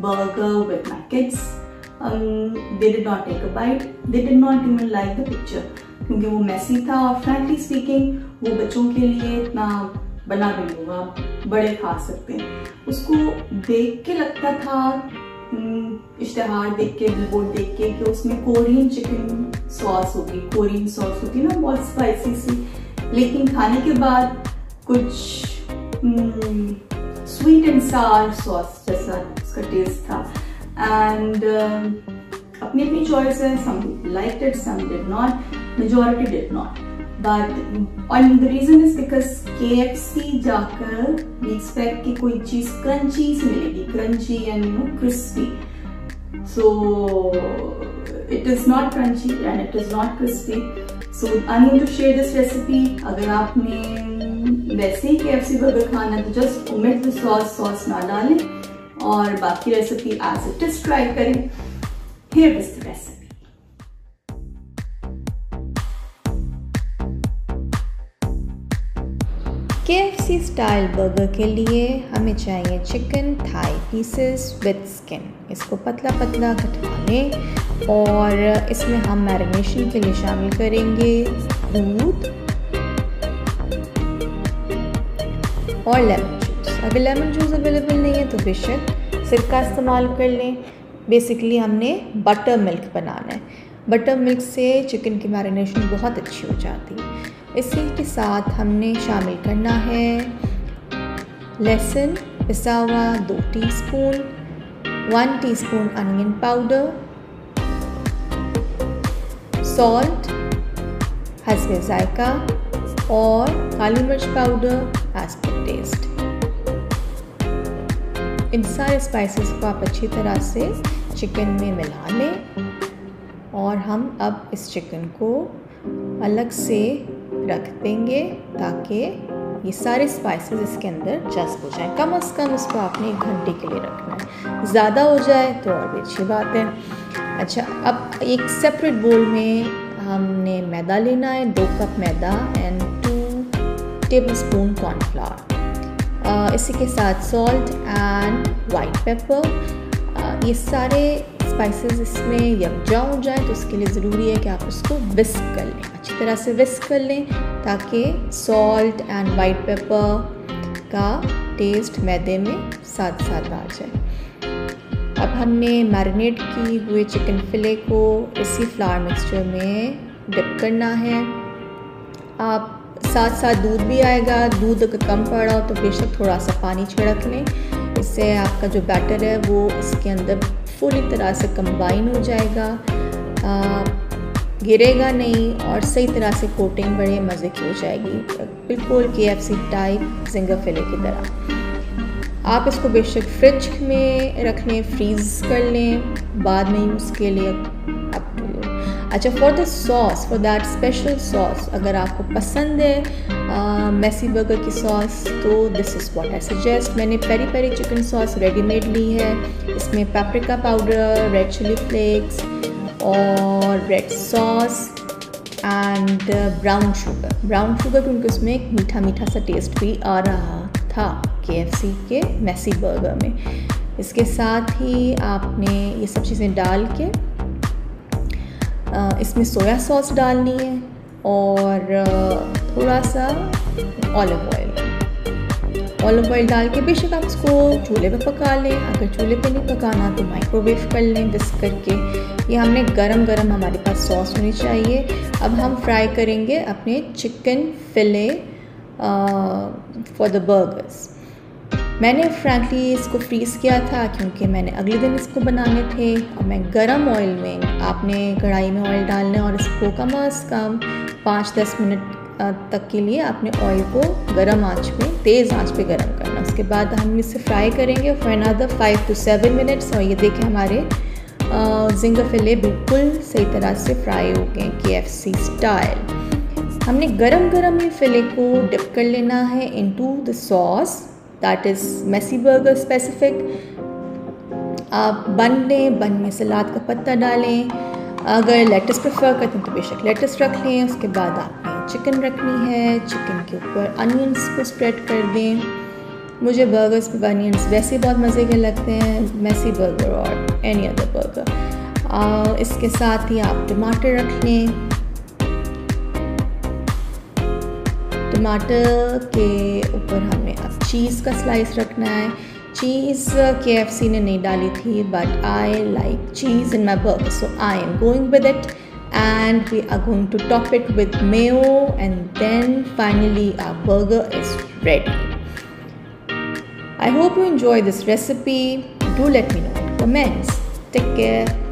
burger with my kids. Um, they did not take a bite. They did not even like the picture. क्योंकि वो मैसी था और frankly speaking वो बच्चों के लिए इतना बना भी होगा बड़े खा सकते हैं। उसको देख के लगता था हम्म, इश्तहार देख के बिलबोर्ड देख के कि उसमें कोरियन चिकन सॉस होगी। कोरियन सॉस होगी ना बहुत स्पाइसी सी। लेकिन खाने के बाद कुछ हम्म, स्वीट एंड सार सॉस जैसा उसका टेस्ट था। एंड uh, अपनी अपनी चॉइस है some like it some did not majority did not but on the reason is because K F C जाकर वी एक्सपेक्ट की कोई चीज़ क्रंची से मिलेगी crunchy and you know crispy so it is not crunchy and it is not crispy so I am to share this recipe अगर आपने वैसे ही के बर्गर खाना है तो जस्ट उमेट सॉस सॉस ना डालें और बाकी रेसिपी आज इट ट्राई करें। Here is recipe style burger के लिए हमें चाहिए chicken thigh pieces with skin इसको पतला पतला कटवा लें और इसमें हम मैरिनेशन के लिए शामिल करेंगे दूध और लेमन जूस अगर लेमन जूस अवेलेबल नहीं है तो बेशक सिरका इस्तेमाल कर लें. बेसिकली हमने बटर मिल्क बनाना है. बटर मिल्क से चिकन की मैरिनेशन बहुत अच्छी हो जाती है। इसी के साथ हमने शामिल करना है लहसुन पिसा हुआ दो teaspoon, one teaspoon onion powder, salt हसब जायका और काली मिर्च पाउडर एज पर टेस्ट इन सारे स्पाइसेस को आप अच्छी तरह से चिकन में मिला लें। और हम अब इस चिकन को अलग से रख देंगे ताकि ये सारे स्पाइसेस इसके अंदर जज्ब हो जाएँ। कम अज़ कम इसको आपने एक घंटे के लिए रखना है। ज़्यादा हो जाए तो और भी अच्छी बात है। अच्छा अब एक सेपरेट बोल में हमने मैदा लेना है, दो कप मैदा and two tablespoon cornflour इसी के साथ सॉल्ट एंड वाइट पेपर ये सारे स्पाइसेस इसमें यकजा हो जाए तो उसके लिए ज़रूरी है कि आप उसको विस्क कर लें। अच्छी तरह से विस्क कर लें ताकि सॉल्ट एंड वाइट पेपर का टेस्ट मैदे में साथ साथ आ जाए। अब हमने मैरिनेट की हुए चिकन फिले को इसी फ्लावर मिक्सचर में डिप करना है। आप साथ साथ दूध भी आएगा, दूध अगर कम पड़ रहा हो तो बेशक थोड़ा सा पानी छिड़क लें। इससे आपका जो बैटर है वो इसके अंदर पूरी तरह से कंबाइन हो जाएगा। आ, गिरेगा नहीं और सही तरह से कोटिंग बड़े मज़े की हो जाएगी। बिल्कुल K F C type zinger fillet की तरह। आप इसको बेशक फ्रिज में रख लें फ्रीज़ कर लें। बाद में यूज़ के लिए अच्छा for the sauce for that special sauce अगर आपको पसंद है मैसी बर्गर की सॉस तो this is what I suggest मैंने peri peri chicken sauce readymade ली है। इसमें paprika powder red chilli flakes और red sauce and brown sugar brown sugar क्योंकि उसमें एक मीठा मीठा सा टेस्ट भी आ रहा था के एफ़ सी के मैसी बर्गर में। इसके साथ ही आपने ये सब चीज़ें डाल के इसमें सोया सॉस डालनी है और थोड़ा सा ऑलिव ऑयल ऑलिव ऑयल डाल के बेशक आप इसको चूल्हे पे पका लें। अगर चूल्हे पे नहीं पकाना तो माइक्रोवेव कर लें बिस्क करके। ये हमने गरम गरम हमारे पास सॉस होनी चाहिए। अब हम फ्राई करेंगे अपने chicken fillet for the burgers मैंने फ्रैंकली इसको फ्रीज़ किया था क्योंकि मैंने अगले दिन इसको बनाने थे और मैं गरम ऑयल में, आपने कढ़ाई में ऑयल डालना और इसको कम अज़ कम पाँच दस मिनट तक के लिए आपने ऑयल को गरम आँच पे तेज़ आँच पे गरम करना। उसके बाद हम इसे फ्राई करेंगे for another five to seven minutes और ये देखें हमारे जिंगर फिले बिल्कुल सही तरह से फ्राई हो गए के एफ़ सी स्टाइल हमने गरम गरम ही फिले को डिप कर लेना है into the sauce that is messy burger specific आप बन लें बन में सलाद का पत्ता डालें। अगर लेटस प्रेफर करते हैं तो बेशक लेटस रख लें, उसके बाद आपने चिकन रखनी है। चिकन के ऊपर अनियंस को स्प्रेड कर दें। मुझे बर्गर्स पे अनियंस वैसे बहुत मज़े के लगते हैं मैसी बर्गर और एनी अदर बर्गर इसके साथ ही आप टमाटर रख लें। टमाटर के ऊपर हमें चीज़ का स्लाइस रखना है। चीज़ के एफ़ सी ने नहीं डाली थी but I like cheese in my burg so I am going with it and we are going to top it with O and then finally our burger is ready I hope you enjoy this recipe do let me know comments take care